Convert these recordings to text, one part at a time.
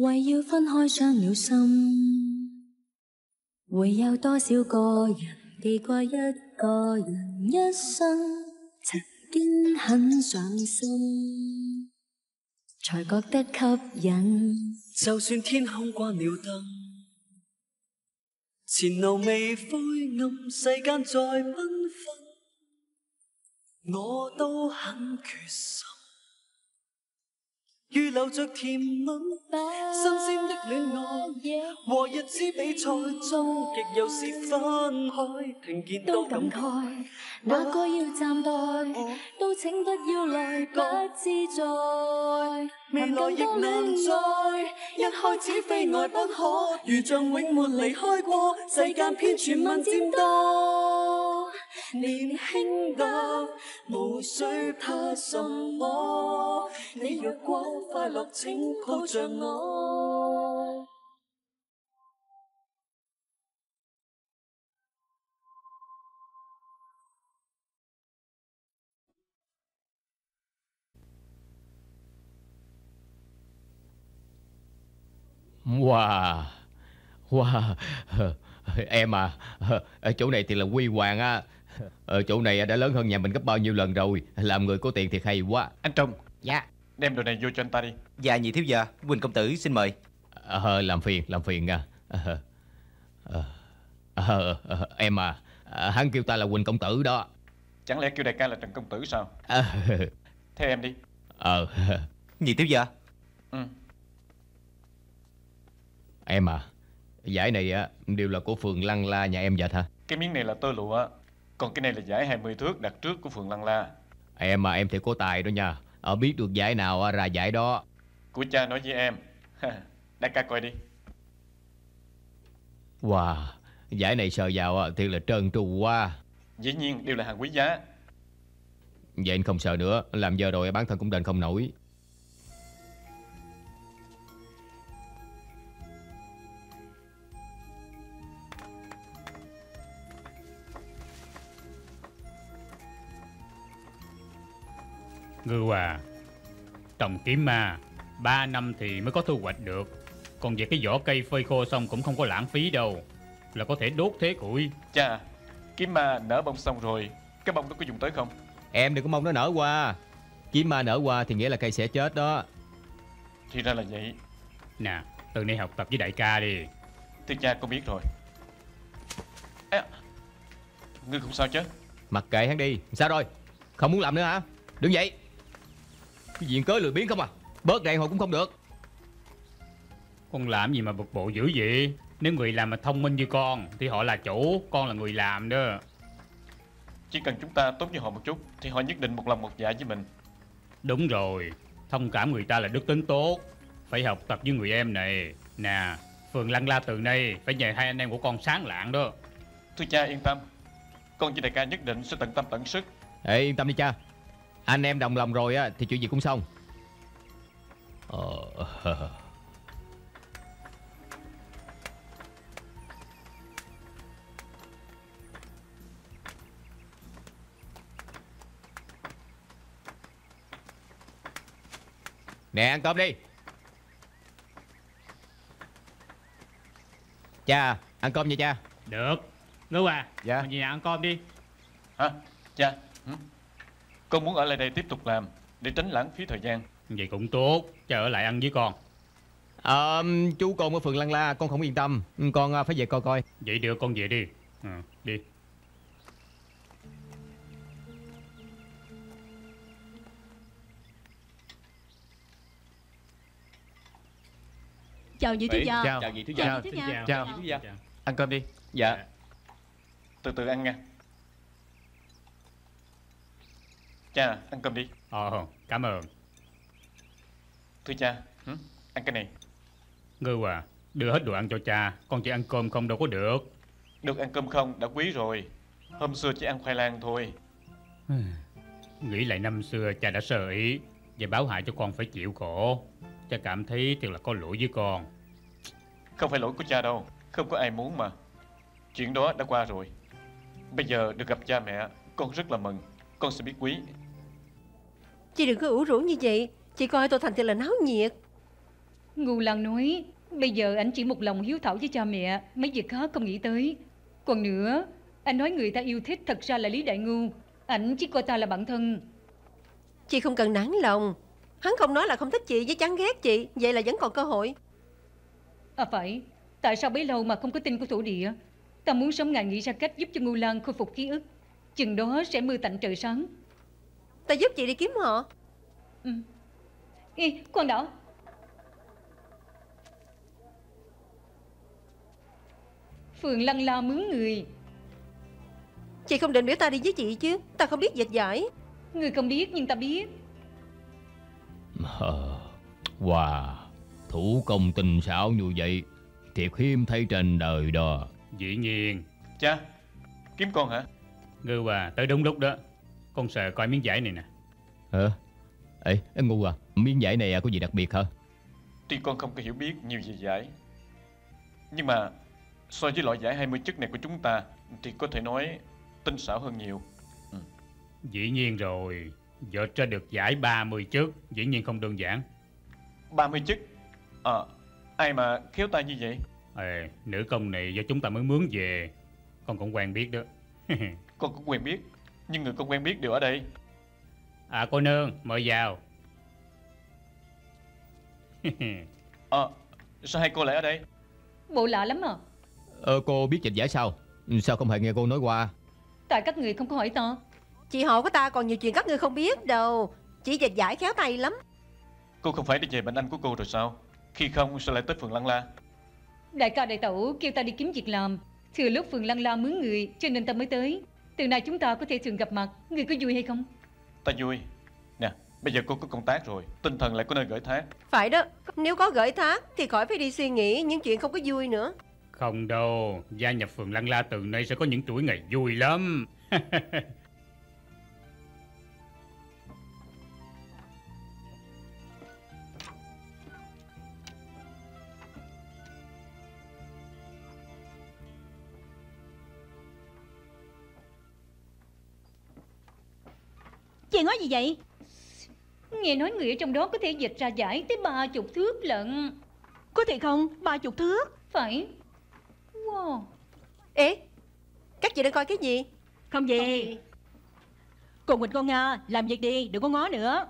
為要分開傷了心，會有多少個人記掛一個人一生，曾經很上心，才覺得吸引。就算天空關了燈，前路未灰暗，世間再缤纷，我都很決心。預留着甜吻，新鮮的戀愛和日子比賽中，亦有時分開，聽見都感慨。哪個要暫待，都請不要來不自在。未來亦難在，一開始非愛不可，如像永沒離開過，世間偏傳聞漸多。年轻得无需怕什么，你若果快乐，请抱着我。Wow Wow Em à ở Chỗ này thì là quy hoàng á ở Chỗ này đã lớn hơn nhà mình gấp bao nhiêu lần rồi. Làm người có tiền thiệt hay quá. Anh Trung. Dạ. Đem đồ này vô cho anh ta đi. Dạ nhị thiếu gia. Quỳnh công tử xin mời. Ờ, Làm phiền làm phiền nha. Ờ, ờ, ờ, ờ, Em à. Ờ, Hắn kêu ta là Quỳnh công tử đó. Chẳng lẽ kêu đại ca là Trần Công Tử sao? Ờ Theo em đi. Ờ Nhị thiếu gia. Ừ. Em à Giải này á đều là của phường Lăng La nhà em dệt hả? Cái miếng này là tơ lụa Còn cái này là giải 20 thước đặt trước của phường Lăng La. Em mà em thì có tài đó nha. Ở biết được giải nào ra giải đó. Của cha nói với em. Đại ca coi đi. Wow Giải này sờ vào thì là trơn tru quá. Dĩ nhiên đều là hàng quý giá. Vậy anh không sợ nữa Làm giờ rồi bản thân cũng đền không nổi Ngư à Trồng kiếm ma Ba năm thì mới có thu hoạch được. Còn về cái vỏ cây phơi khô xong cũng không có lãng phí đâu. Là có thể đốt thế củi. Cha Kiếm ma nở bông xong rồi Cái bông đó có dùng tới không? Em đừng có mong nó nở qua. Kiếm ma nở qua thì nghĩa là cây sẽ chết đó. Thì ra là vậy. Nè từ nay học tập với đại ca đi. Thì cha con biết rồi. À, Ngươi không sao chứ? Mặc kệ hắn đi. Sao rồi? Không muốn làm nữa hả? Đứng dậy Cái diện cớ lười biếng không à? Bớt đèn hồi cũng không được. Con làm gì mà bực bộ dữ vậy? Nếu người làm mà thông minh như con Thì họ là chủ Con là người làm đó. Chỉ cần chúng ta tốt với họ một chút Thì họ nhất định một lòng một dạ với mình. Đúng rồi Thông cảm người ta là đức tính tốt. Phải học tập với người em này. Nè Phường Lăng La từ nay Phải nhờ hai anh em của con sáng lạng đó. Thưa cha yên tâm. Con với đại ca nhất định sẽ tận tâm tận sức. Ê yên tâm đi cha Anh em đồng lòng rồi á Thì chuyện gì cũng xong. Ờ. Nè ăn cơm đi. Cha ăn cơm nha cha. Được. Ngưu à Dạ. Mình về nhà ăn cơm đi. Hả? Cha. Hử? Con muốn ở lại đây tiếp tục làm Để tránh lãng phí thời gian. Vậy cũng tốt Cha ở lại ăn với con. Ờ, chú con ở phường Lăng La con không yên tâm. Con à, phải về coi coi. Vậy được con về đi. Ừ, Đi. Chào nhị thiếu gia. Chào. Nhị thiếu gia. Chào nhị thiếu gia. Chào. Chào. Dạ. Ăn cơm đi. Dạ. Từ từ ăn nha Cha ăn cơm đi. Ờ cảm ơn. Thưa cha hử? Ăn cái này. Ngưu à Đưa hết đồ ăn cho cha Con chỉ ăn cơm không đâu có được. Được ăn cơm không đã quý rồi. Hôm xưa chỉ ăn khoai lang thôi. Nghĩ lại năm xưa cha đã sơ ý Và báo hại cho con phải chịu khổ. Cha cảm thấy thật là có lỗi với con. Không phải lỗi của cha đâu Không có ai muốn mà. Chuyện đó đã qua rồi. Bây giờ được gặp cha mẹ Con rất là mừng Con sẽ biết quý. Chị đừng có ủ rũ như vậy. Chị coi tôi thành thật là náo nhiệt. Ngu Lan nói Bây giờ anh chỉ một lòng hiếu thảo với cha mẹ. Mấy việc khác không nghĩ tới. Còn nữa Anh nói người ta yêu thích thật ra là Lý Đại Ngu. Ảnh chỉ coi ta là bạn thân. Chị không cần nản lòng. Hắn không nói là không thích chị với chán ghét chị. Vậy là vẫn còn cơ hội. À phải Tại sao bấy lâu mà không có tin của thổ địa? Ta muốn sớm ngài nghĩ ra cách giúp cho Ngu Lan khôi phục ký ức Chừng đó sẽ mưa tạnh trời sáng. Ta giúp chị đi kiếm họ. Ừ. Ê, khoan đã Phường lăng la mướn người. Chị không định biểu ta đi với chị chứ. Ta không biết dịch giải. Người không biết nhưng ta biết. Ờ, Wow Thủ công tinh xảo như vậy Thiệt hiếm thấy trên đời đó. Dĩ nhiên. Cha Kiếm con hả Ngư à tới đúng lúc đó Con sợ coi miếng vải này nè. Ờ Ê em ngu à Miếng vải này có gì đặc biệt hả? Tuy con không có hiểu biết nhiều về giải Nhưng mà So với loại giải 20 chất này của chúng ta Thì có thể nói tinh xảo hơn nhiều. Dĩ nhiên rồi Vợ ra được giải 30 chức Dĩ nhiên không đơn giản. 30 chức À Ai mà khéo tay như vậy? Ê, Nữ công này do chúng ta mới mướn về Con cũng quen biết đó Con cũng quen biết Nhưng người con quen biết đều ở đây. À cô nương mời vào. À Sao hai cô lại ở đây? Bộ lạ lắm à Ờ cô biết dịch giải sao? Sao không hề nghe cô nói qua? Tại các người không có hỏi ta Chị họ của ta còn nhiều chuyện các ngươi không biết đâu. Chỉ dịch giải khéo tay lắm. Cô không phải đi về bệnh anh của cô rồi sao? Khi không sao lại tới phường Lăng La? Đại ca đại tẩu kêu ta đi kiếm việc làm. Thừa lúc phường lăng la mướn người Cho nên ta mới tới Từ nay chúng ta có thể thường gặp mặt. Người có vui hay không? Ta vui. Nè Bây giờ cô có công tác rồi. Tinh thần lại có nơi gửi thác. Phải đó. Nếu có gửi thác Thì khỏi phải đi suy nghĩ những chuyện không có vui nữa. Không đâu. Gia nhập phường Lăng La từ nay sẽ có những chuỗi ngày vui lắm Chị nói gì vậy? Nghe nói người ở trong đó có thể dịch ra giải tới ba chục thước lận. Có thể không? Ba chục thước? Phải. Wow. Ê Các chị đang coi cái gì? Không gì. Cùng Quỳnh con Nga Làm việc đi đừng có ngó nữa.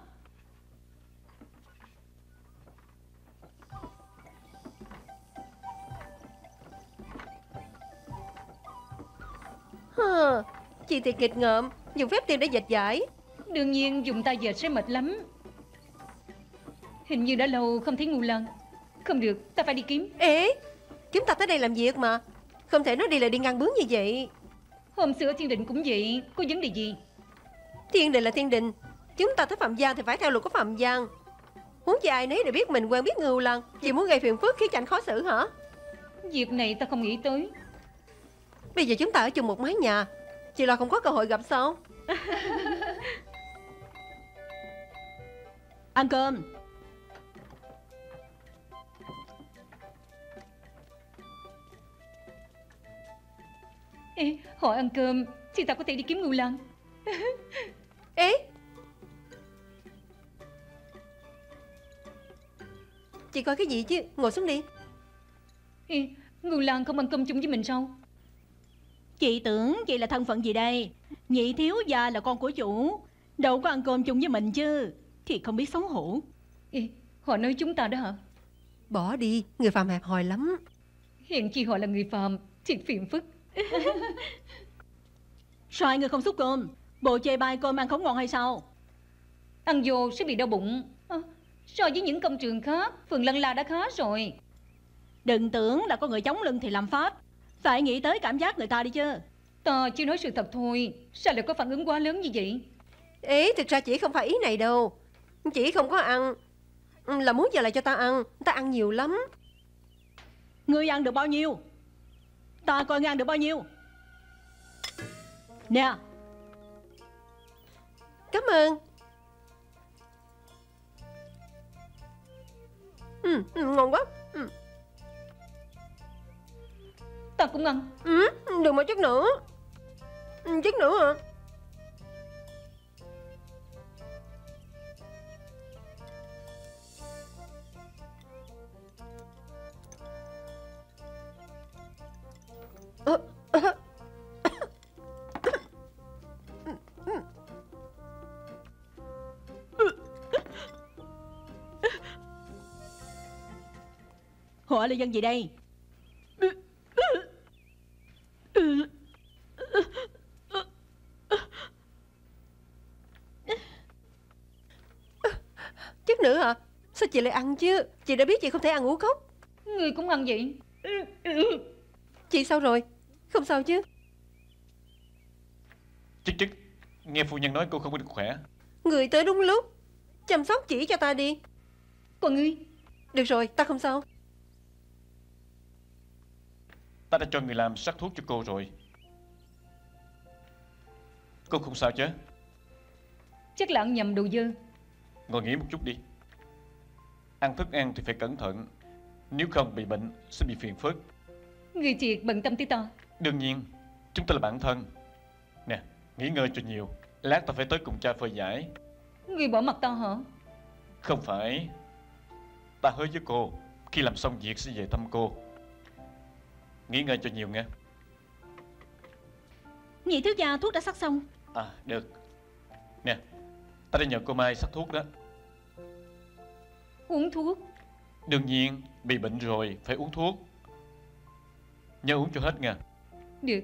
Hờ, Chị thiệt nghịch ngợm Dùng phép tiền để dịch giải Đương nhiên dùng tay dệt sẽ mệt lắm. Hình như đã lâu không thấy ngu lần Không được ta phải đi kiếm. Ê Chúng ta tới đây làm việc mà. Không thể nói đi là đi ngang bướng như vậy. Hôm xưa thiên định cũng vậy Có vấn đề gì? Thiên đình là thiên đình. Chúng ta tới Phạm Giang thì phải theo luật của Phạm Giang. Muốn chi ai nấy để biết mình quen biết ngưu lần Chị muốn gây phiền phức khiến cho anh khó xử hả? Việc này ta không nghĩ tới. Bây giờ chúng ta ở chung một mái nhà. Chị lo không có cơ hội gặp sao Ăn cơm. Ê, họ ăn cơm. Thì ta có thể đi kiếm ngu lần Ê. Chị coi cái gì chứ? Ngồi xuống đi. Ê, ngu lan không ăn cơm chung với mình sao? Chị tưởng chị là thân phận gì đây? Nhị thiếu gia là con của chủ. Đâu có ăn cơm chung với mình chứ Thì không biết xấu hổ. Ê, họ nói chúng ta đó hả? Bỏ đi Người phàm hẹp hòi lắm. Hiện chi họ là người phàm Thiệt phiền phức. Sao người không xúc cơm Bộ chê bai cơm ăn không ngon hay sao? Ăn vô sẽ bị đau bụng. À, So với những công trường khác Phường Lân La đã khá rồi. Đừng tưởng là có người chống lưng thì làm pháp Phải nghĩ tới cảm giác người ta đi chứ. Ta chỉ nói sự thật thôi Sao lại có phản ứng quá lớn như vậy? Ê thực ra chị không phải ý này đâu Chị không có ăn. Ừ, Là muốn giờ lại cho ta ăn. Ta ăn nhiều lắm. Ngươi ăn được bao nhiêu? Ta coi ngươi ăn được bao nhiêu? Nè. Cảm ơn. Ừ, ừ, Ngon quá. Ừ. Ta cũng ăn. Ừ, đừng mà chút nữa. Ừ, Chút nữa à Họ là dân gì đây? Chất nữa hả Sao chị lại ăn chứ? Chị đã biết chị không thể ăn ngũ cốc. Người cũng ăn vậy. Chị sao rồi Không sao chứ. Chức chức Nghe phu nhân nói cô không có được khỏe. Người tới đúng lúc. Chăm sóc chỉ cho ta đi. Còn ngươi Được rồi ta không sao. Ta đã cho người làm sắc thuốc cho cô rồi. Cô không sao chứ? Chắc là ăn nhầm đồ dơ Ngồi nghỉ một chút đi. Ăn thức ăn thì phải cẩn thận. Nếu không bị bệnh sẽ bị phiền phức. Người thiệt bận tâm tới ta Đương nhiên Chúng ta là bạn thân. Nè nghỉ ngơi cho nhiều. Lát ta phải tới cùng cha phơi giải. Người bỏ mặt ta hả? Không phải. Ta hứa với cô Khi làm xong việc sẽ về thăm cô. Nghỉ ngơi cho nhiều nghe. Nhị thiếu gia thuốc đã sắc xong. À được. Nè Ta đã nhờ cô Mai sắc thuốc đó. Uống thuốc. Đương nhiên Bị bệnh rồi phải uống thuốc. Nhớ uống cho hết nha Được.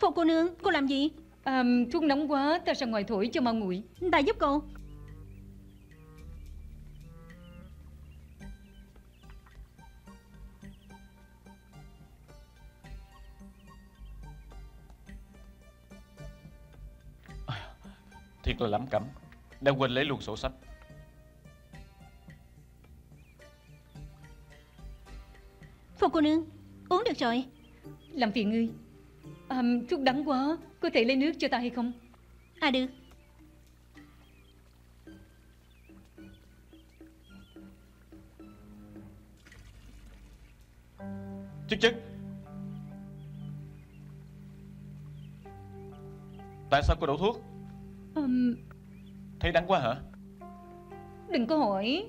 Phụ cô nương Cô làm gì? À, Thuốc nóng quá Ta ra ngoài thổi cho mau nguội. Ta giúp cô Thiệt là lắm cẩm Đã quên lấy luôn sổ sách. Phụ cô nương Uống được rồi. Làm phiền ngươi. À, Thuốc đắng quá Có thể lấy nước cho ta hay không? À được. Chức chức. Tại sao cô đổ thuốc Thấy đắng quá hả? Đừng có hỏi.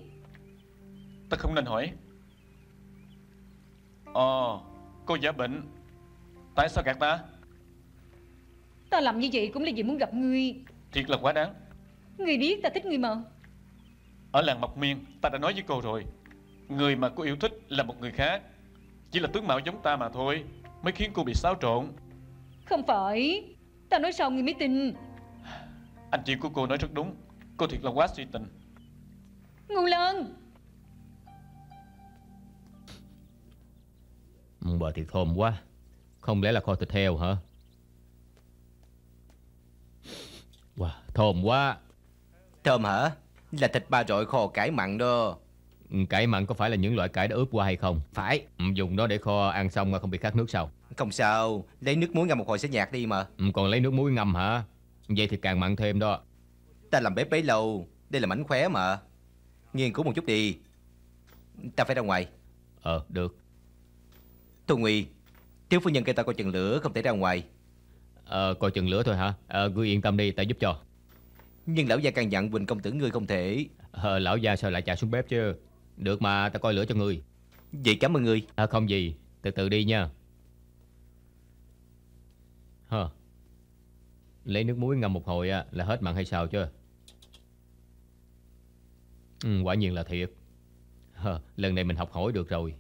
Ta không nên hỏi. Ồ Cô giả bệnh. Tại sao gạt ta? Ta làm như vậy cũng là vì muốn gặp ngươi Thiệt là quá đáng. Ngươi biết ta thích ngươi mà. Ở làng Mộc Miên Ta đã nói với cô rồi. Người mà cô yêu thích là một người khác. Chỉ là tướng mạo giống ta mà thôi Mới khiến cô bị xáo trộn. Không phải. Ta nói sao ngươi mới tin Anh chị của cô nói rất đúng. Cô thiệt là quá si tình. Ngu lân! Bà thiệt thơm quá. Không lẽ là kho thịt heo hả? Wow, thơm quá. Thơm hả? Là thịt ba rọi kho cải mặn đó. Ừ, Cải mặn có phải là những loại cải đã ướp qua hay không? Phải. Ừ, Dùng nó để kho ăn xong mà không bị khát nước sao? Không sao. Lấy nước muối ngâm một hồi sẽ nhạt đi mà. Ừ, Còn lấy nước muối ngâm hả Vậy thì càng mặn thêm đó. Ta làm bếp bấy lâu Đây là mảnh khóe mà. Nghiên cứu một chút đi. Ta phải ra ngoài. Ờ được. Tô Nguy Thiếu phu nhân kêu ta coi chừng lửa không thể ra ngoài. Ờ coi chừng lửa thôi hả? Ờ ngươi yên tâm đi ta giúp cho. Nhưng lão gia căn dặn Quỳnh công tử ngươi không thể. Ờ lão gia sao lại chạy xuống bếp chứ? Được mà ta coi lửa cho ngươi. Vậy cảm ơn ngươi. À không gì. Từ từ đi nha. Hờ Lấy nước muối ngâm một hồi á, là hết mặn hay sao chứ? Ừ, Quả nhiên là thiệt. À, Lần này mình học hỏi được rồi.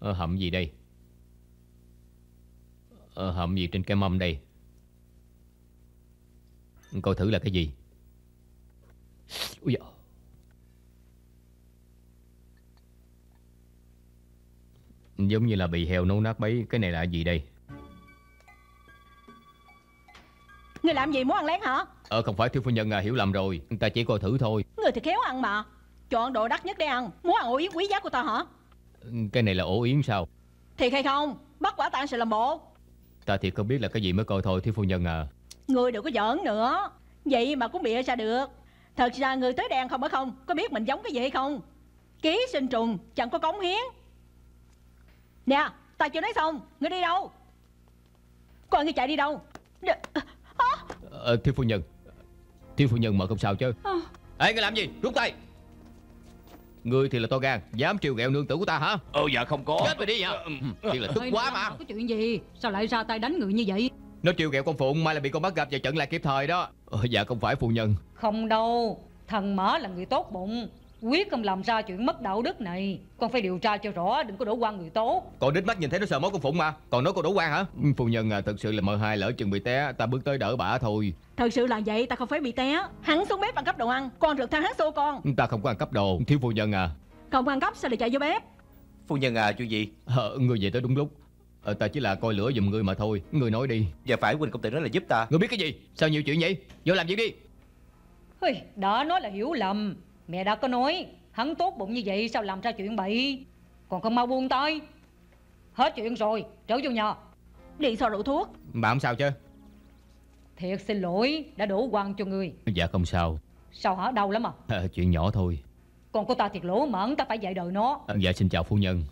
À, Hầm gì đây? À, Hầm gì trên cái mâm đây? Coi thử là cái gì? Ui dạ. Giống như là bị heo nấu nát bấy Cái này là gì đây? Người làm gì muốn ăn lén hả? Ờ không phải thiếu phu nhân à hiểu lầm rồi. Ta chỉ coi thử thôi. Người thì khéo ăn mà. Chọn đồ đắt nhất để ăn. Muốn ăn ổ yến quý giá của ta hả? Cái này là ổ yến sao? Thiệt hay không? Bắt quả tang sự làm bộ Ta thiệt không biết là cái gì mới coi thôi thiếu phu nhân à. Người đừng có giỡn nữa. Vậy mà cũng bịa ra được? Thật ra người tới đèn không ở không? Có biết mình giống cái gì hay không? Ký sinh trùng chẳng có cống hiến. Nè ta chưa nói xong. Ngươi đi đâu? Con ngươi chạy đi đâu? Đ- ờ, Thiếu phu nhân. Thiếu phu nhân mà không sao chứ. À. Ê ngươi làm gì? Rút tay. Ngươi thì là to gan Dám trêu ghẹo nương tử của ta hả? Ờ dạ không có. Chết mày đi hả Thì là tức quá mà. Có chuyện gì? Sao lại ra tay đánh người như vậy? Nó trêu ghẹo con Phụng Mai là bị con bắt gặp và trận lại kịp thời đó. Ờ, Dạ không phải phu nhân. Không đâu. Thần mã là người tốt bụng Quyết không làm ra chuyện mất đạo đức này. Con phải điều tra cho rõ Đừng có đổ quan người tốt Còn đích mắt nhìn thấy nó sờ mó con Phụng mà. Còn nói con đổ quan hả? Ừ, Phu nhân à thật sự là mờ hai lỡ chừng bị té Ta bước tới đỡ bả thôi. Thật sự là vậy ta không phải bị té. Hắn xuống bếp ăn cắp đồ ăn Con rượt theo hắn xô con. Ta không có ăn cắp đồ Thiếu phu nhân à. Không ăn cắp sao lại chạy vô bếp? Phu nhân à chuyện gì? Ờ, Ngươi về tới đúng lúc. Ờ, Ta chỉ là coi lửa giùm ngươi mà thôi Ngươi nói đi. Và phải Quỳnh công tử nói là giúp ta. Ngươi biết cái gì? Sao nhiều chuyện vậy? Vô làm việc đi. Ôi, đã nói là hiểu lầm Mẹ đã có nói Hắn tốt bụng như vậy sao làm ra chuyện bậy? Còn không mau buông tay. Hết chuyện rồi Trở vô nhà. Đi so rượu thuốc? Bà không sao chứ? Thiệt xin lỗi Đã đổ quan cho người. Dạ không sao. Sao hả? Đau lắm à? Ờ, Chuyện nhỏ thôi. Con của ta thiệt lỗ mãn Ta phải dạy đời nó. Ờ, Dạ xin chào phu nhân.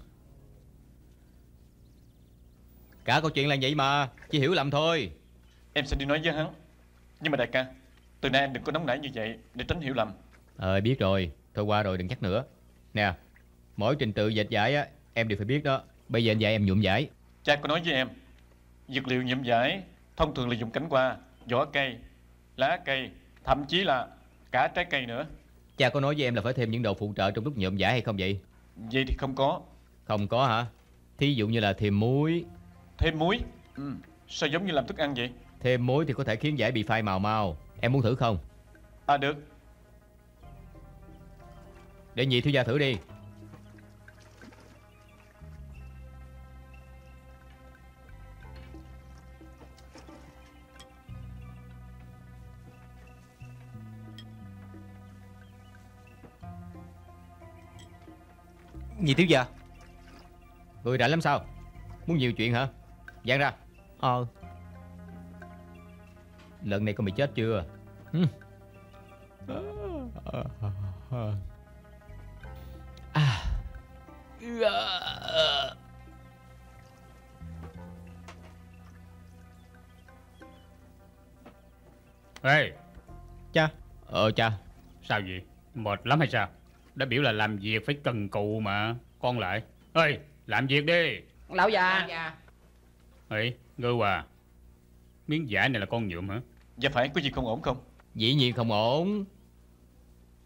Cả câu chuyện là vậy mà Chỉ hiểu lầm thôi. Em sẽ đi nói với hắn. Nhưng mà đại ca Từ nay em đừng có nóng nảy như vậy Để tránh hiểu lầm Ờ biết rồi. Thôi qua rồi đừng nhắc nữa. Nè Mỗi trình tự dệt giải á Em đều phải biết đó. Bây giờ anh dạy em nhuộm giải Cha có nói với em Dược liệu nhuộm giải Thông thường là dùng cánh hoa Vỏ cây Lá cây Thậm chí là cả trái cây nữa. Cha có nói với em là phải thêm những đồ phụ trợ trong lúc nhuộm giải hay không vậy? Vậy thì không có. Không có hả? Thí dụ như là thêm muối. Thêm muối? Ừ. Sao giống như làm thức ăn vậy? Thêm muối thì có thể khiến giải bị phai màu mau. Em muốn thử không? À được Để nhị thiếu gia thử đi. Nhị thiếu gia. Người rảnh lắm sao? Muốn nhiều chuyện hả? Giang ra. Ờ. Lần này con bị chết chưa? Hừm. À. Ê. Cha. Ờ cha. Sao vậy? Mệt lắm hay sao? Đã biểu là làm việc phải cần cù mà. Con lại. Ê làm việc đi. Lão già. Ê Ngư Hòa. Miếng giải này là con nhuộm hả? Dạ phải có gì không ổn không? Dĩ nhiên không ổn.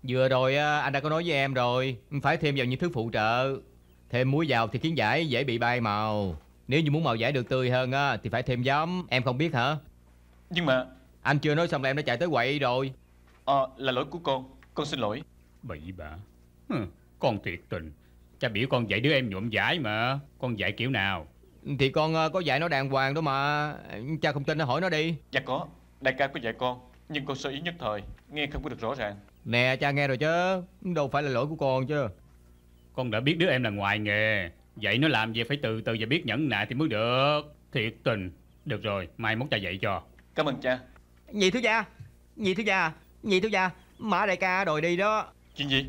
Vừa rồi á, anh đã có nói với em rồi. Phải thêm vào những thứ phụ trợ Thêm muối vào thì khiến giải dễ bị bay màu. Nếu như muốn màu giải được tươi hơn á Thì phải thêm giấm. Em không biết hả? Nhưng mà Anh chưa nói xong là em đã chạy tới quậy rồi. Ờ là lỗi của con. Con xin lỗi. Bậy bạ. Hừ, Con thiệt tình. Cha biểu con dạy đứa em nhuộm giải mà. Con dạy kiểu nào? Thì con ờ, có dạy nó đàng hoàng đó mà. Cha không tin nó hỏi nó đi. Dạ có. Đại ca có dạy con Nhưng con sơ ý nhất thời. Nghe không có được rõ ràng. Nè cha nghe rồi chứ. Đâu phải là lỗi của con chứ Con đã biết đứa em là ngoài nghề. Dạy nó làm gì phải từ từ và biết nhẫn nại thì mới được. Thiệt tình. Được rồi mai mốt cha dạy cho. Cảm ơn cha. Nhị thiếu gia Nhị thiếu gia Nhị thiếu gia Mã đại ca đòi đi đó. Chuyện gì?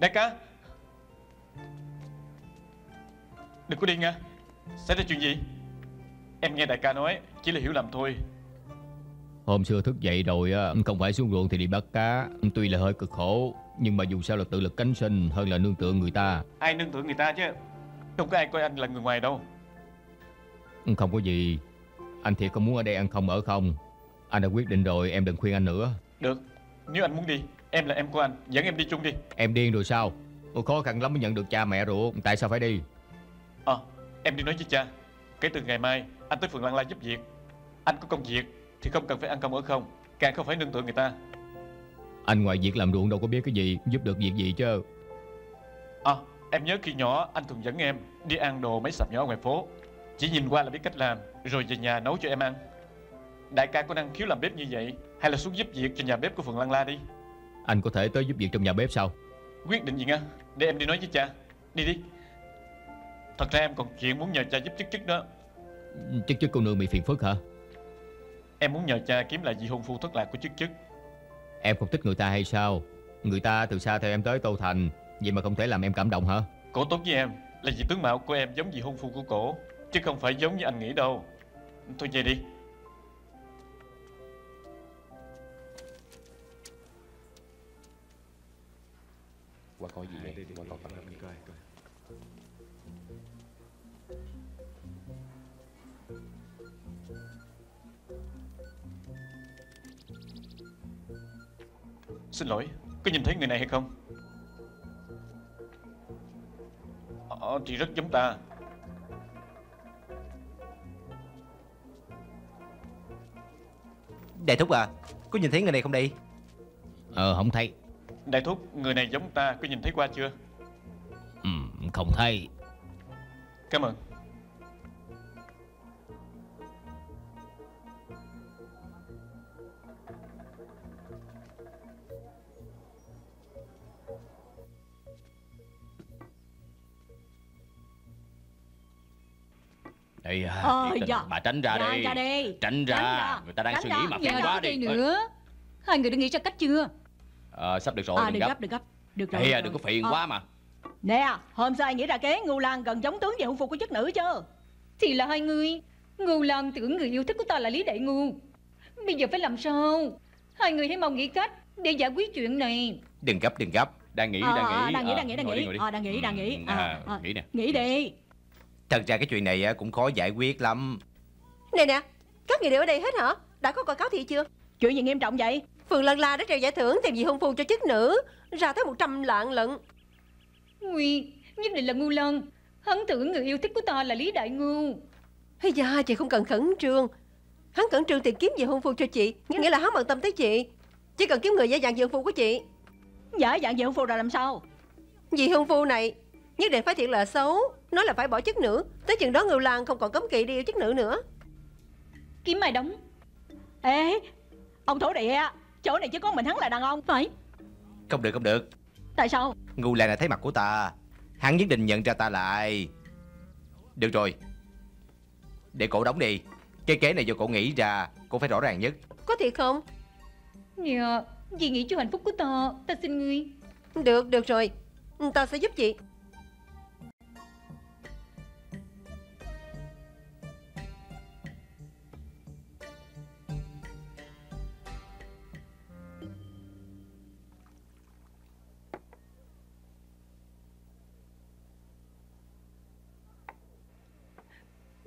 Đại ca Đừng có đi nha. Xảy ra chuyện gì? Em nghe đại ca nói Chỉ là hiểu lầm thôi. Hôm xưa thức dậy rồi á Không phải xuống ruộng thì đi bắt cá. Tuy là hơi cực khổ Nhưng mà dù sao là tự lực cánh sinh Hơn là nương tựa người ta. Ai nương tựa người ta chứ? Không có ai coi anh là người ngoài đâu. Không có gì. Anh thiệt không muốn ở đây ăn không ở không. Anh đã quyết định rồi em đừng khuyên anh nữa. Được. Nếu anh muốn đi Em là em của anh. Dẫn em đi chung đi. Em điên rồi sao? Ôi, Khó khăn lắm mới nhận được cha mẹ ruột. Tại sao phải đi Em đi nói với cha Kể từ ngày mai Anh tới phường Lăng La giúp việc. Anh có công việc Thì không cần phải ăn không ở không Càng không phải nương tựa người ta. Anh ngoài việc làm ruộng đâu có biết cái gì Giúp được việc gì chứ. À em nhớ khi nhỏ Anh thường dẫn em Đi ăn đồ mấy sạp nhỏ ngoài phố. Chỉ nhìn qua là biết cách làm Rồi về nhà nấu cho em ăn. Đại ca có năng khiếu làm bếp như vậy Hay là xuống giúp việc cho nhà bếp của phường Lăng La đi? Anh có thể tới giúp việc trong nhà bếp sao? Quyết định gì nha Để em đi nói với cha. Đi đi Thật ra em còn chuyện muốn nhờ cha giúp chức chức đó. Chức chức cô nương bị phiền phức hả? Em muốn nhờ cha kiếm lại vị hôn phu thất lạc của chức chức. Em không thích người ta hay sao? Người ta từ xa theo em tới Tô Thành Vậy mà không thể làm em cảm động hả? Cổ tốt với em Là vì tướng mạo của em giống vị hôn phu của cổ Chứ không phải giống như anh nghĩ đâu. Thôi về đi. Qua coi gì vậy? Qua coi hình coi. Xin lỗi Có nhìn thấy người này hay không? Ờ thì rất giống ta. Đại thúc à, có nhìn thấy người này không đây? Ờ không thấy. Đại thúc Người này giống ta Có nhìn thấy qua chưa? Ừ, Không thấy Cảm ơn Ây da, Ờ, dạ. bà tránh ra Ra, đi ra đi. Tránh ra, Tránh ra. người ta đang Tránh suy ra. nghĩ mà phiền Nhờ quá đi nữa Hai người đã nghĩ ra cách chưa Ờ, sắp được rồi, À đừng đừng gấp gấp đừng gấp Được rồi da, rồi. đừng có phiền Ờ, quá mà Nè hôm sau ai nghĩ ra kế Ngưu Lan gần giống tướng về hôn phu của chức nữ chưa Thì là hai người Ngưu Lan tưởng người yêu thích của ta là Lý Đại Ngu Bây giờ phải làm sao Hai người hãy mau nghĩ cách Để giải quyết chuyện này Đừng gấp, đừng gấp. Đang nghĩ, đang ờ, nghĩ đang nghĩ, Ờ, đang nghĩ, đang nghĩ. đi. Ờ, đang nghĩ, đang nghĩ. Ừ, Ờ, à. Nghĩ nè Nghĩ đi Thật ra cái chuyện này á, cũng khó giải quyết lắm. Nè nè Các người đều ở đây hết hả Đã có quảng cáo thị chưa Chuyện gì nghiêm trọng vậy Phường Lân La đã treo giải thưởng tìm vị hôn phu cho chức nữ Ra tới 100 lạng lận Nguy Nhất định là Ngưu Lan Hắn tưởng người yêu thích của ta là Lý Đại Ngu. Hay da chị không cần khẩn trương. Hắn khẩn trương tìm kiếm vị hôn phu cho chị Nghĩa là hắn bận tâm tới chị. Chỉ cần kiếm người giả dạng hôn phu của chị. Giả dạng về hôn phu là làm sao? Vị hôn phu này Nhất định phải thiệt là xấu. Nói là phải bỏ chức nữ. Tới chừng đó Ngưu Lan không còn cấm kỵ đi yêu chức nữ nữa. Kiếm ai đóng? Ê Ông thổ địa Chỗ này chỉ có mình hắn là đàn ông. Phải. Không được, không được. Tại sao Ngu Lan là thấy mặt của ta. Hắn nhất định nhận ra ta là ai. Được rồi. Để cổ đóng đi. Cái kế này do cổ nghĩ ra, cổ phải rõ ràng nhất. Có thiệt không Dạ Vì nghĩ cho hạnh phúc của ta Ta xin ngươi Được, được rồi Ta sẽ giúp chị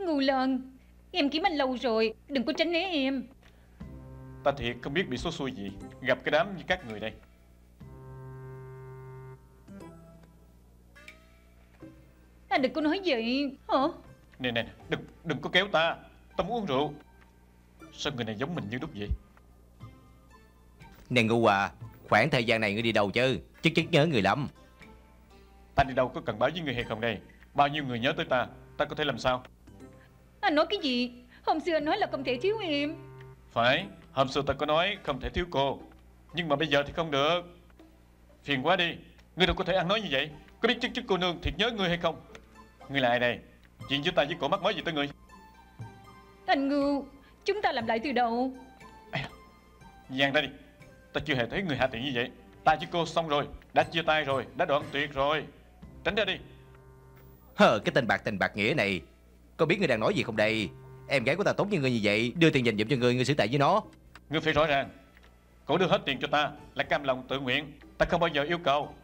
Ngưu Lan Em kiếm anh lâu rồi Đừng có tránh né em. Ta thiệt không biết bị số xui gì. Gặp cái đám như các người đây. Anh đừng có nói vậy Hả? Nè nè đừng, đừng có kéo ta. Ta muốn uống rượu. Sao người này giống mình như đúc vậy? Nè ngu à, khoảng thời gian này ngươi đi đâu chứ? Chắc chắc nhớ người lắm. Ta đi đâu có cần báo với người hay không đây? Bao nhiêu người nhớ tới ta Ta có thể làm sao Anh nói cái gì? Hôm xưa anh nói là không thể thiếu em. Phải Hôm xưa ta có nói không thể thiếu cô. Nhưng mà bây giờ thì không được. Phiền quá đi Ngươi đâu có thể ăn nói như vậy. Có biết chức chức cô nương thiệt nhớ ngươi hay không? Ngươi là ai đây? Chuyện giữa ta với cổ mắc mối gì tới ngươi. Anh Ngưu Chúng ta làm lại từ đầu. Giang ra đi. Ta chưa hề thấy người hạ tiện như vậy. Ta với cô xong rồi Đã chia tay rồi Đã đoạn tuyệt rồi. Tránh ra đi. Hờ, cái tên bạc tình bạc nghĩa này. Có biết ngươi đang nói gì không đây? Em gái của ta tốt như ngươi như vậy, đưa tiền dành dụm cho ngươi, ngươi xử tệ với nó. Ngươi phải rõ ràng Cổ đưa hết tiền cho ta Là cam lòng tự nguyện Ta không bao giờ yêu cầu.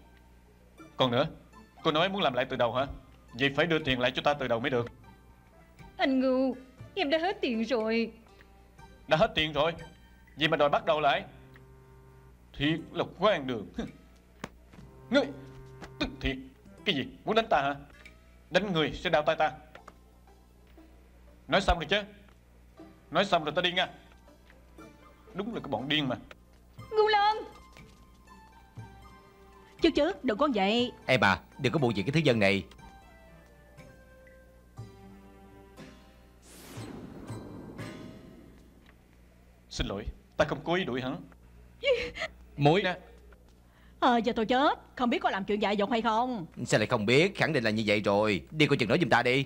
Còn nữa Cô nói muốn làm lại từ đầu hả? Vậy phải đưa tiền lại cho ta từ đầu mới được. Anh Ngưu Em đã hết tiền rồi. Đã hết tiền rồi Vậy mà đòi bắt đầu lại. Thiệt là quan đường. Ngươi Tức thiệt Cái gì? Muốn đánh ta hả? Đánh người sẽ đào tay ta Nói xong rồi chứ. Nói xong rồi ta đi nha. Đúng là cái bọn điên mà. Ngưu Lan Chứ chứ đừng có vậy. Em à, đừng có buồn chuyện cái thứ dân này. Xin lỗi Ta không cố ý đuổi hắn. Muối. Nè. Ờ giờ tôi chết. Không biết có làm chuyện dại dột hay không. Sao lại không biết? Khẳng định là như vậy rồi. Đi coi chừng nói giùm ta đi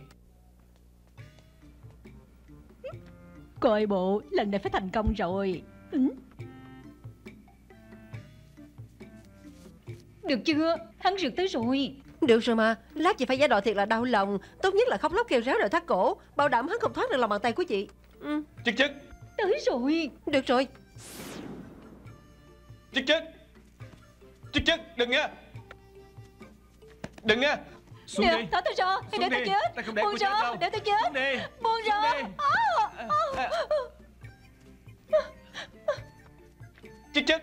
Coi bộ lần này phải thành công rồi. Ừ. Được chưa? Hắn rượt tới rồi. Được rồi mà Lát chị phải giả đò thiệt là đau lòng. Tốt nhất là khóc lóc kêu réo rồi thắt cổ Bảo đảm hắn không thoát được lòng bàn tay của chị. Ừ. Chức chức Tới rồi. Được rồi. Chức chức Chức chức Đừng nha Đừng nha Xuống Nè, đi. thả tôi ra Xuống Để tôi chết. Ta không để Buông chết ra đâu. Để tôi chết. Xuống đi. Buông ra đi. À, à. Chức chức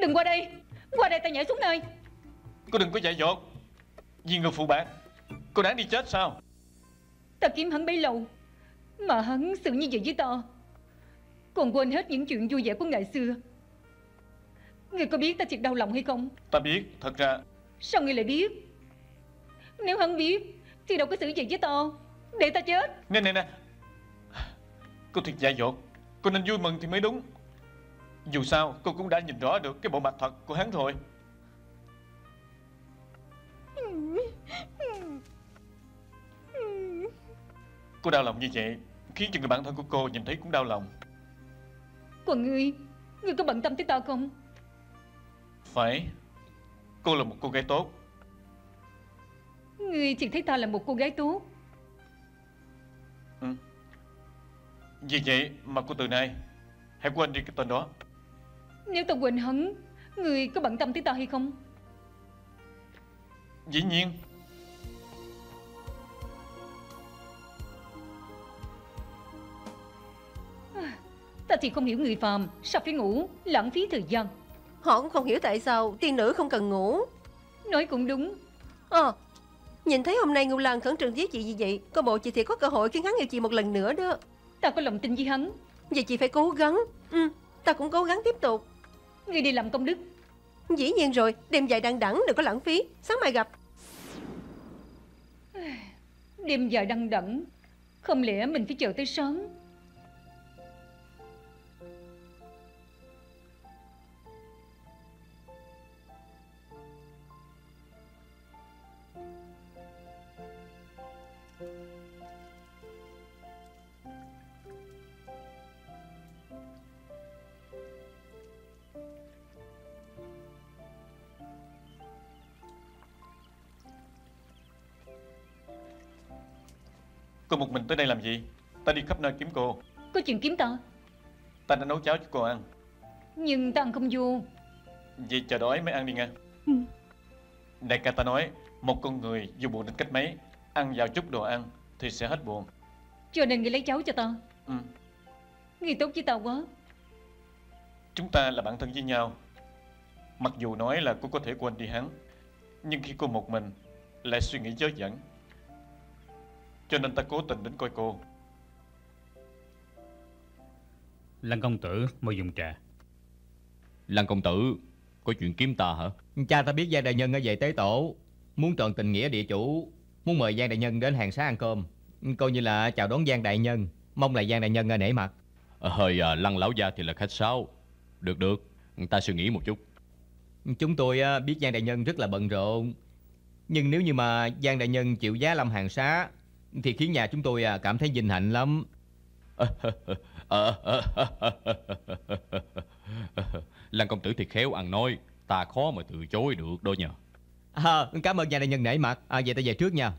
Đừng qua đây. Qua đây ta nhảy xuống nơi. Cô đừng có dại dột. Vì người phụ bạc. Cô đáng đi chết sao? Ta kiếm hắn bấy lâu Mà hắn xử như vậy với ta Còn quên hết những chuyện vui vẻ của ngày xưa Người có biết ta thiệt đau lòng hay không? Ta biết Thật ra. Sao người lại biết? Nếu hắn biết Thì đâu có xử vậy với ta. Để ta chết. Nè nè nè. Cô thiệt dại dột. Cô nên vui mừng thì mới đúng. Dù sao cô cũng đã nhìn rõ được Cái bộ mặt thật của hắn rồi. Cô đau lòng như vậy Khiến cho người bạn thân của cô nhìn thấy cũng đau lòng. Còn ngươi Ngươi có bận tâm tới ta không Phải. Cô là một cô gái tốt. Ngươi chỉ thấy ta là một cô gái tốt. Vì vậy mà cô từ nay Hãy quên đi cái tên đó. Nếu ta quên hắn Ngươi có bận tâm tới ta hay không? Dĩ nhiên. Ta thì không hiểu người phàm Sao phải ngủ Lãng phí thời gian Họ cũng không hiểu tại sao tiên nữ không cần ngủ. Nói cũng đúng. Ờ Nhìn thấy hôm nay Ngưu Lan khẩn trương với chị như vậy Có bộ chị thì có cơ hội khiến hắn yêu chị một lần nữa đó. Ta có lòng tin với hắn. Vậy chị phải cố gắng. Ừ Ta cũng cố gắng tiếp tục. Ngươi đi làm công đức. Dĩ nhiên rồi Đêm dài đằng đẵng đừng có lãng phí. Sáng mai gặp. Đêm dài đăng đẳng Không lẽ mình phải chờ tới sáng Cô một mình tới đây làm gì? Ta đi khắp nơi kiếm cô. Có chuyện kiếm ta Ta đã nấu cháo cho cô ăn. Nhưng ta ăn không vô. Vậy chờ đói mới ăn đi nha. Ừ. Đại ca ta nói Một con người dù buồn đến cách mấy Ăn vào chút đồ ăn Thì sẽ hết buồn. Cho nên ngươi lấy cháu cho ta ừ. Ngươi tốt với ta quá. Chúng ta là bạn thân với nhau. Mặc dù nói là cô có thể quên đi hắn Nhưng khi cô một mình Lại suy nghĩ dối dẫn Cho nên ta cố tình đến coi cô. Lăng công tử mời dùng trà. Lăng công tử Có chuyện kiếm ta hả? Cha ta biết Giang Đại Nhân ở về tế tổ Muốn trọn tình nghĩa địa chủ Muốn mời Giang Đại Nhân đến hàng xá ăn cơm. Coi như là chào đón Giang Đại Nhân Mong là Giang Đại Nhân nể mặt. À, Hơi à, lăng lão gia thì là khách sáo. Được được Ta suy nghĩ một chút. Chúng tôi á, biết Giang Đại Nhân rất là bận rộn. Nhưng nếu như mà Giang Đại Nhân chịu giá lâm hàng xá Thì khiến nhà chúng tôi à, cảm thấy vinh hạnh lắm. Lăng công tử thì khéo ăn nói Ta khó mà từ chối được đâu nhờ. À, Cảm ơn Giang Đại Nhân nể mặt à, Vậy ta về trước nha.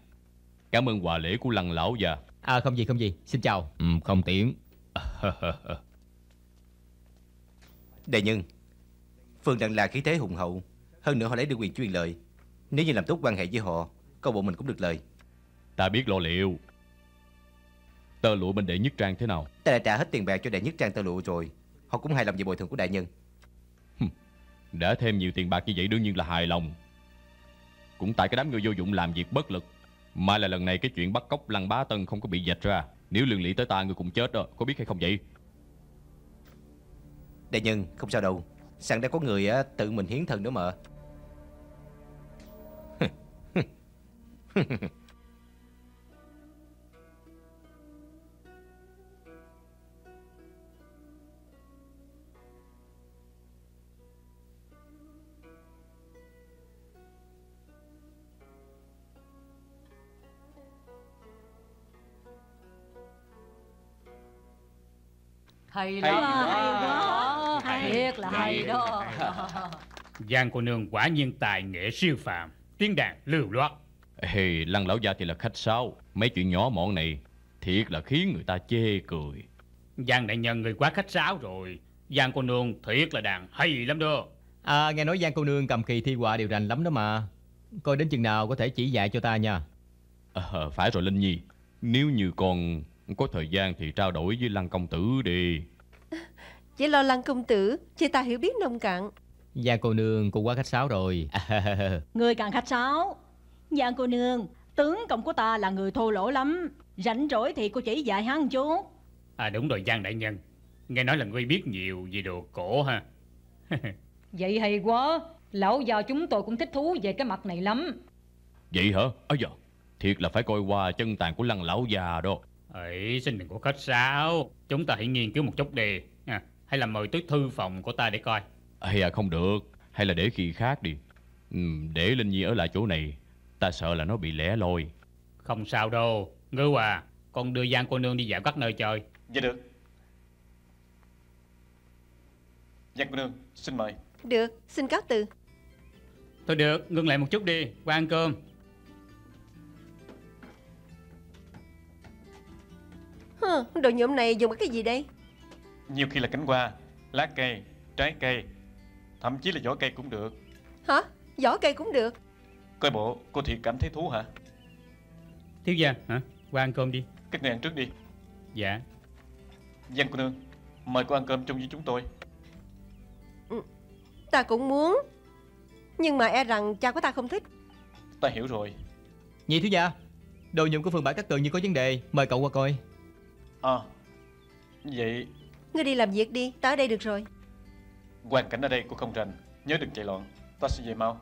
Cảm ơn quà lễ của lăng lão già. À không gì không gì. Xin chào. Ừ, Không tiễn. Đại nhân Phương đặng là khí thế hùng hậu Hơn nữa họ lấy được quyền truyền lời Nếu như làm tốt quan hệ với họ Câu bộ mình cũng được lời Ta biết lo liệu. Tơ lụa bên đệ nhất trang thế nào? Ta đã trả hết tiền bạc cho đại nhất trang tơ lụa rồi. Họ cũng hài lòng về bồi thường của đại nhân. Đã thêm nhiều tiền bạc như vậy đương nhiên là hài lòng. Cũng tại cái đám người vô dụng làm việc bất lực Mai là lần này cái chuyện bắt cóc lăng bá tân không có bị dạch ra. Nếu liên lụy tới ta người cũng chết đó. Có biết hay không vậy? Đại nhân không sao đâu. Sẵn đã có người á, tự mình hiến thân nữa mà Hay Hay lắm quá, Hay Thiệt là hay đó. Giang cô nương quả nhiên tài nghệ siêu phàm Tiếng đàn lưu loát. Ê, lăng lão gia thì là khách sáo. Mấy chuyện nhỏ mọn này Thiệt là khiến người ta chê cười. Giang đại nhân người quá khách sáo rồi. Giang cô nương thiệt là đàn hay lắm đó. À nghe nói Giang cô nương cầm kỳ thi họa đều rành lắm đó mà. Coi đến chừng nào có thể chỉ dạy cho ta nha. Ờ, Phải rồi Linh Nhi. Nếu như con có thời gian thì trao đổi với lăng công tử đi. Chỉ lo lăng công tử Chứ ta hiểu biết nông cạn. Giang cô nương cũng quá khách sáo rồi. Người càng khách sáo. Giang cô nương Tướng công của ta là người thô lỗ lắm. Rảnh rỗi thì cô chỉ dạy hắn chút. À đúng rồi Giang đại nhân. Nghe nói là ngươi biết nhiều về đồ cổ ha. Vậy hay quá. Lão già chúng tôi cũng thích thú về cái mặt này lắm. Vậy hả? Ây da Thiệt là phải coi qua chân tàn của lăng lão già đó ấy xin đừng có khách sáo. Chúng ta hãy nghiên cứu một chút đi. À, Hay là mời tới thư phòng của ta để coi. Hay à không được. Hay là để khi khác đi. Ừ, Để Linh Nhi ở lại chỗ này. Ta sợ là nó bị lẻ loi. Không sao đâu. Ngư à Con đưa Giang cô nương đi dạo các nơi chơi. Dạ được. Giang cô nương xin mời. Được, xin cáo từ. Thôi được ngưng lại một chút đi. Qua ăn cơm Hừ, Đồ nhuộm này dùng cái gì đây? Nhiều khi là cánh hoa Lá cây Trái cây Thậm chí là vỏ cây cũng được. Hả, vỏ cây cũng được? Coi bộ cô thiệt cảm thấy thú hả? Thiếu gia hả? Qua ăn cơm đi. Các người ăn trước đi. Dạ. Giang cô nương Mời cô ăn cơm chung với chúng tôi. Ta cũng muốn. Nhưng mà e rằng cha của ta không thích. Ta hiểu rồi. Nhị thiếu gia Đồ nhuộm của phường bãi cát tường như có vấn đề. Mời cậu qua coi À Vậy Ngươi đi làm việc đi, ở đây được rồi. Hoàn cảnh ở đây cô không rành. Nhớ đừng chạy loạn. Ta sẽ về mau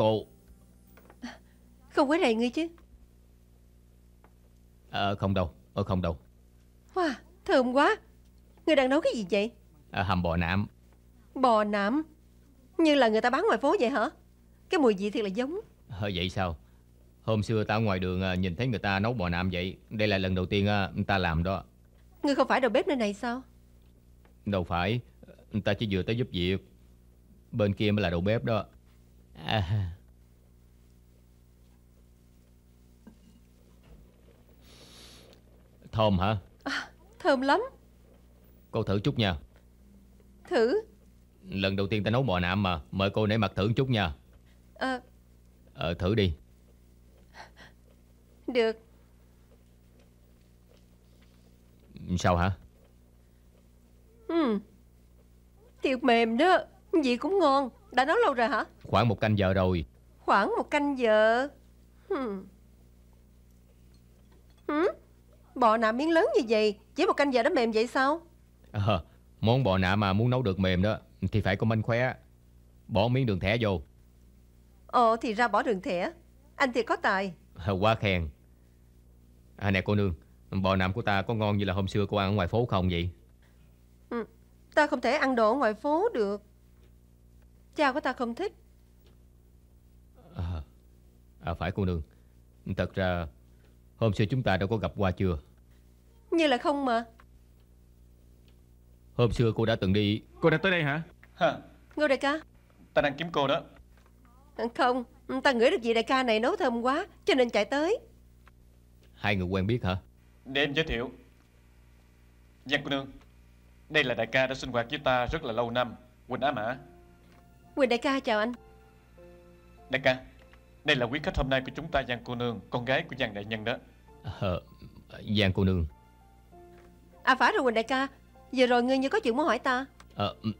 cô Không quấy rầy ngươi chứ? Ờ, không đâu Ờ, không đâu. Wow, thơm quá. Ngươi đang nấu cái gì vậy? À, Hầm bò nạm. Bò nạm? Như là người ta bán ngoài phố vậy hả? Cái mùi vị thiệt là giống. Ờ, vậy sao? Hôm xưa ta ngoài đường à, nhìn thấy người ta nấu bò nạm vậy Đây là lần đầu tiên à, ta làm đó. Ngươi không phải đầu bếp nơi này sao? Đâu phải Ta chỉ vừa tới giúp việc Bên kia mới là đầu bếp đó à. Thơm hả? Thơm lắm. Cô thử chút nha. Thử. Lần đầu tiên ta nấu bò nạm mà Mời cô nể mặt thử chút nha. Ờ, Ờ thử đi. Được. Sao hả? Ừ. Thiệt mềm đó Vị cũng ngon Đã nấu lâu rồi hả? Khoảng một canh giờ rồi. Khoảng một canh giờ. Hmm. Hmm? Bò nạm miếng lớn như vậy Chỉ một canh giờ đã mềm vậy sao? Ờ, Món bò nạm mà muốn nấu được mềm đó Thì phải có manh khóe. Bỏ miếng đường thẻ vô. Ồ thì ra bỏ đường thẻ. Anh thì có tài. Ờ, Quá khen. À nè cô nương Bò nạm của ta có ngon như là hôm xưa cô ăn ở ngoài phố không vậy? Ta không thể ăn đồ ở ngoài phố được Cha của ta không thích. À, à phải cô nương. Thật ra Hôm xưa chúng ta đâu có gặp qua chưa? Như là không mà. Hôm xưa cô đã từng đi Cô đã tới đây hả? ha, Ngô đại ca. Ta đang kiếm cô đó. Không Ta ngửi được vị đại ca này nấu thơm quá Cho nên chạy tới. Hai người quen biết hả? Để em giới thiệu. Giang cô nương. Đây là đại ca đã sinh hoạt với ta rất là lâu năm. Quỳnh Á Mã Quỳnh đại ca chào anh. Đại ca Đây là quý khách hôm nay của chúng ta Giang cô nương Con gái của Giang đại nhân đó. Ờ, Giang cô nương. À phải rồi Quỳnh đại ca Giờ rồi ngươi như có chuyện muốn hỏi ta. Ờ, ừ,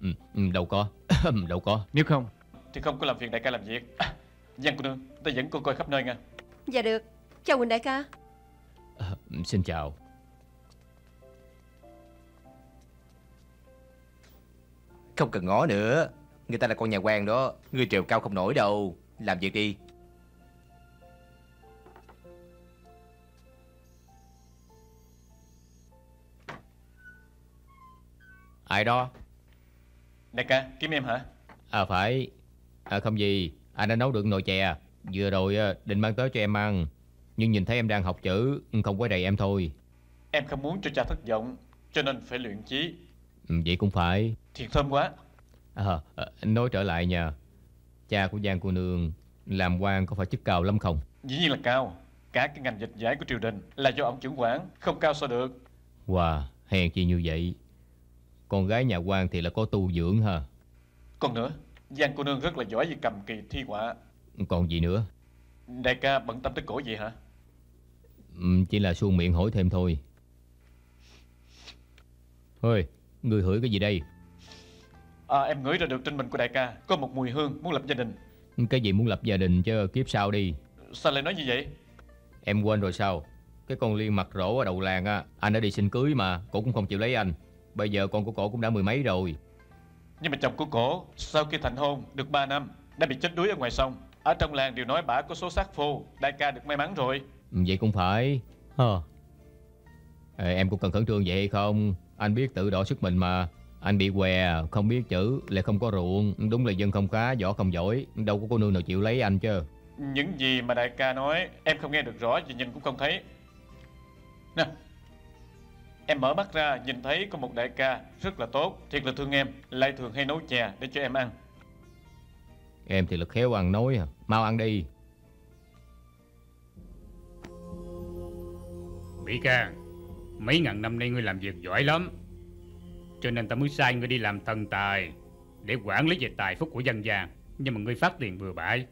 ừ, Đâu có Đâu có. Nếu không? Thì không có làm phiền đại ca làm việc. Giang cô nương Ta dẫn cô coi khắp nơi nha. Dạ được Chào Quỳnh đại ca. Ờ, Xin chào. Không cần ngó nữa Người ta là con nhà quan đó. Người trèo cao không nổi đâu. Làm việc đi. Ai đó? Đại ca, kiếm em hả? À phải. À không gì. Anh đã nấu được nồi chè. Vừa rồi á, định mang tới cho em ăn. Nhưng nhìn thấy em đang học chữ Không quấy rầy em thôi. Em không muốn cho cha thất vọng Cho nên phải luyện chí. Ừ, Vậy cũng phải. Thiệt thơm quá à, Nói trở lại nha. Cha của Giang cô nương Làm quan có phải chức cao lắm không? Dĩ nhiên là cao. Cả cái ngành dịch giải của triều đình Là do ông trưởng quản Không cao sao được. Wow hèn chi như vậy. Con gái nhà quan thì là có tu dưỡng ha. Còn nữa Giang cô nương rất là giỏi về cầm kỳ thi họa. Còn gì nữa? Đại ca bận tâm tới cổ gì hả? Ừ, Chỉ là suông miệng hỏi thêm thôi. Thôi Người hửi cái gì đây à, Em ngửi ra được trên mình của đại ca Có một mùi hương muốn lập gia đình. Cái gì muốn lập gia đình chứ kiếp sau đi. Sao lại nói như vậy? Em quên rồi sao? Cái con liên mặt rỗ ở đầu làng á Anh đã đi xin cưới mà Cổ cũng không chịu lấy anh. Bây giờ con của cổ cũng đã mười mấy rồi. Nhưng mà chồng của cổ Sau khi thành hôn được 3 năm Đã bị chết đuối ở ngoài sông. Ở trong làng đều nói bả có số sát phô Đại ca được may mắn rồi. Vậy cũng phải. Hờ. À, Em cũng cần khẩn trương vậy hay không? Anh biết tự đo sức mình mà Anh bị què Không biết chữ Lại không có ruộng. Đúng là dân không khá Võ không giỏi. Đâu có cô nương nào chịu lấy anh chứ. Những gì mà đại ca nói Em không nghe được rõ Và nhìn cũng không thấy. Nè Em mở mắt ra nhìn thấy có một đại ca rất là tốt. Thiệt là thương em Lại thường hay nấu chè để cho em ăn. Em thì là khéo ăn nói à. Mau ăn đi. Mỹ ca Mấy ngàn năm nay ngươi làm việc giỏi lắm Cho nên ta mới sai ngươi đi làm thần tài Để quản lý về tài phúc của dân gian. Nhưng mà ngươi phát tiền bừa bãi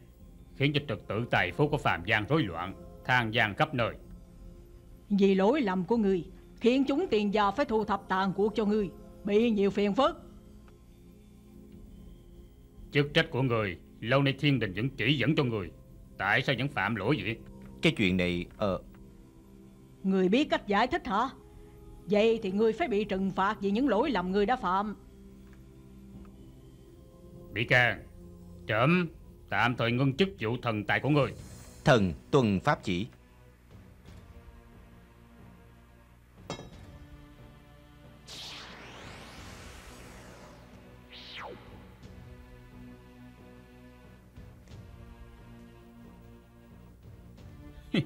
Khiến cho trật tự tài phúc của phàm gian rối loạn Than gian khắp nơi. Vì lỗi lầm của ngươi Khiến chúng tiền gia phải thu thập tàn cuộc cho ngươi Bị nhiều phiền phức. Chức trách của người Lâu nay thiên đình vẫn chỉ dẫn cho người. Tại sao vẫn phạm lỗi vậy? Cái chuyện này Ờ. Người biết cách giải thích hả Vậy thì ngươi phải bị trừng phạt Vì những lỗi lầm ngươi đã phạm. Bị can Trẫm tạm thời ngưng chức vụ thần tài của người. Thần tuân pháp chỉ.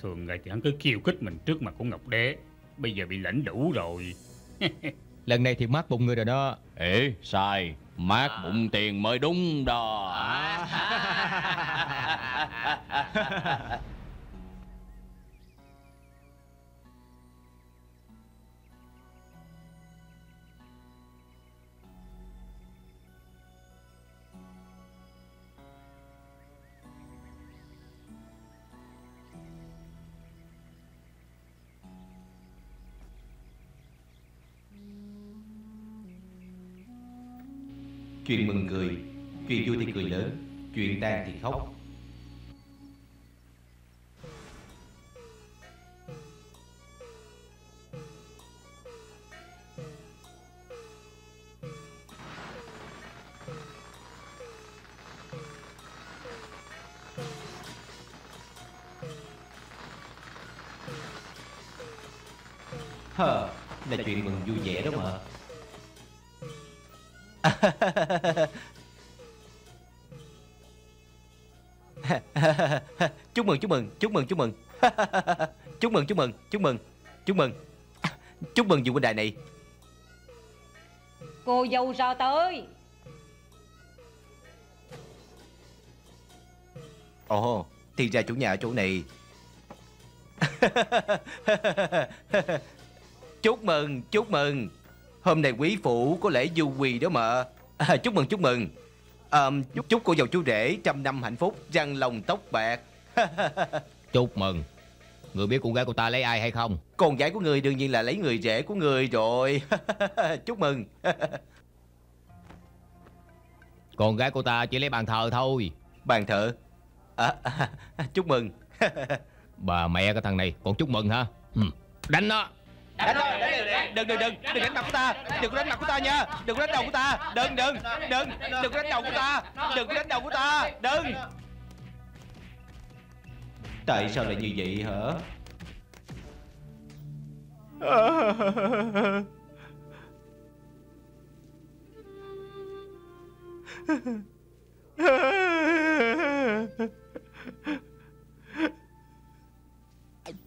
Thường ngày thì hắn cứ khiêu khích mình trước mặt của Ngọc Đế Bây giờ bị lãnh đủ rồi. Lần này thì mát bụng người rồi đó. Ê sai. Mát bụng tiền mới đúng đó Chuyện mừng cười. Chuyện vui thì cười lớn Chuyện tan thì khóc. Chúc mừng chúc mừng chúc mừng chúc mừng. Chúc mừng chúc mừng chúc mừng chúc mừng. Chúc mừng vị huynh đài này. Cô dâu sao tới? Ồ thì ra chủ nhà ở chỗ này. Chúc mừng chúc mừng. Hôm nay quý phụ có lễ du quỳ đó mà. À, chúc mừng chúc mừng. À, chúc, chúc cô giàu chú rể trăm năm hạnh phúc răng lòng tóc bạc Chúc mừng. Người biết con gái của ta lấy ai hay không? Con gái của người đương nhiên là lấy người rể của người rồi. Chúc mừng. Con gái của ta chỉ lấy bàn thờ thôi. Bàn thờ? À, à, chúc mừng. Bà mẹ cái thằng này còn chúc mừng hả? Ừ. Đánh nó. Đánh rồi, đừng đừng đừng. Đừng đánh mặt của ta. Đừng có đánh mặt của ta nha. Đừng có đánh đầu của ta. Đừng đừng đừng. Đừng có đánh đầu của ta. Đừng có đánh đầu của ta. Đừng tại sao lại như vậy hả?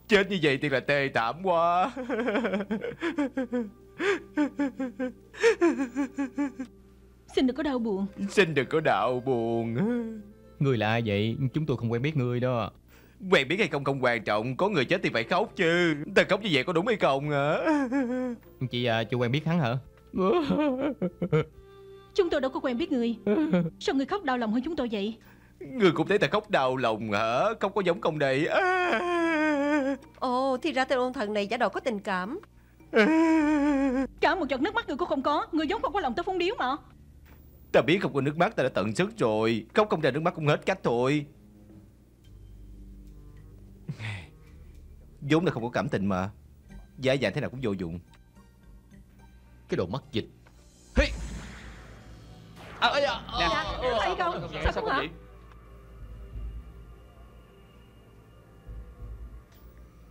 Chết như vậy thì là tê thảm quá. Xin đừng có đau buồn. Xin đừng có đạo buồn. Ngươi là ai vậy? Chúng tôi không quen biết ngươi đó Quen biết hay không không quan trọng. Có người chết thì phải khóc chứ. Ta khóc như vậy có đúng hay không hả? Chị à, chưa quen biết hắn hả? Chúng tôi đâu có quen biết người. Sao người khóc đau lòng hơn chúng tôi vậy? Người cũng thấy ta khóc đau lòng hả? Không có giống công đây Ồ thì ra tên ôn thần này giả đò có tình cảm. Cả một giọt nước mắt người cũng không có. Người giống không có lòng tôi phun điếu mà. Ta biết không có nước mắt ta đã tận sức rồi. Khóc không ra nước mắt cũng hết cách thôi vốn là không có cảm tình mà. Giá dạng thế nào cũng vô dụng. Cái đồ mất dịch. À, à, à, Nè, thấy không? Sao không hả?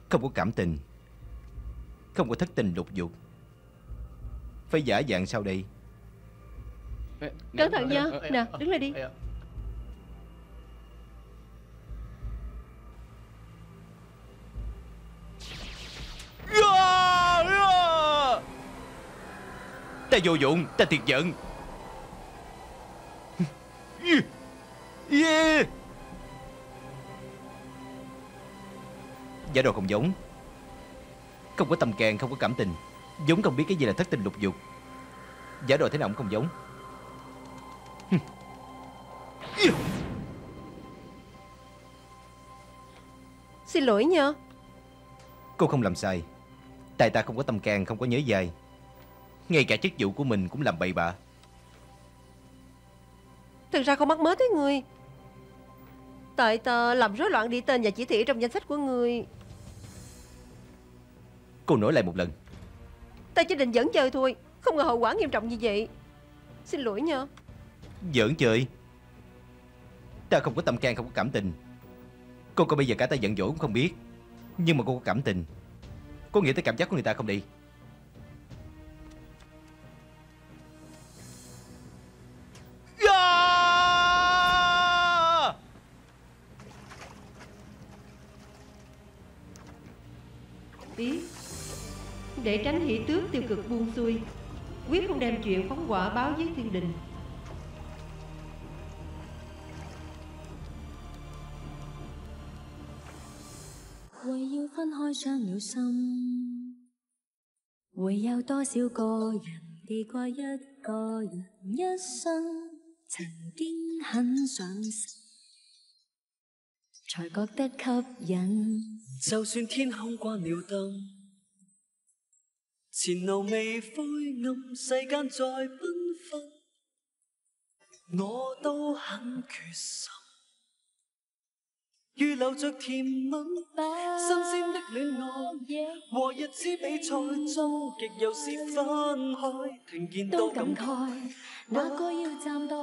Không có cảm tình. Không có thất tình lục dục. Phải giả dạng sao đây. Cẩn thận nha. Nè đứng lên đi Ta vô dụng, ta thiệt giận. Yeah. Giả đồ không giống. Không có tâm can, không có cảm tình. Giống không biết cái gì là thất tình lục dục. Giả đồ thế nào cũng không giống. Xin lỗi nha Cô không làm sai. Tại ta không có tâm can, không có nhớ dài Ngay cả chức vụ của mình cũng làm bậy bạ. Thực ra không mắc mớ tới người. Tại ta làm rối loạn đi tên và chỉ thị trong danh sách của người. Cô nói lại một lần. Ta chỉ định dẫn chơi thôi Không ngờ hậu quả nghiêm trọng như vậy. Xin lỗi nha. Giỡn chơi? Ta không có tâm can, không có cảm tình. Cô coi bây giờ cả ta giận dỗi cũng không biết. Nhưng mà cô có cảm tình. Cô nghĩ tới cảm giác của người ta không đi Để tránh hỷ tước tiêu cực buông xuôi Quyết không đem chuyện phóng quả báo với thiên đình 为要分开伤了心，会有多少个人地过一个人一生，曾经很上心，才觉得吸引。就算天空关了灯， 前路未灰暗，世間再缤纷，我都很決心。預留着甜吻，新鮮的戀愛和日子比賽中极有時分開，聽見都感慨，哪个要暫待？